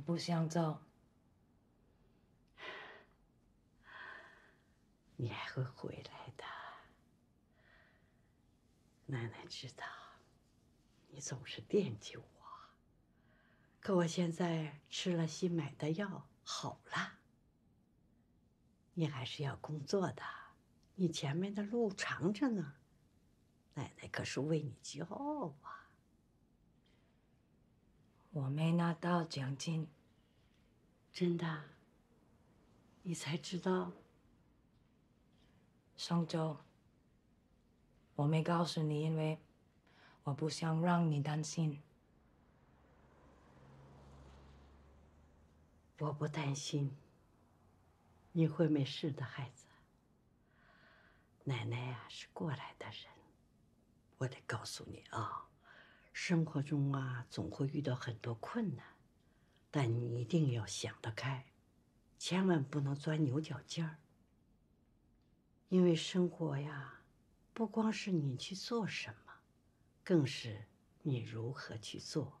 我不想走。你还会回来的，奶奶知道，你总是惦记我。可我现在吃了新买的药，好了。你还是要工作的，你前面的路长着呢。奶奶可是为你骄傲啊！我没拿到奖金，真的？你才知道？上周我没告诉你，因为我不想让你担心。我不担心，你会没事的，孩子。奶奶呀，是过来的人，我得告诉你啊，生活中啊，总会遇到很多困难，但你一定要想得开，千万不能钻牛角尖儿。因为生活呀，不光是你去做什么，更是你如何去做。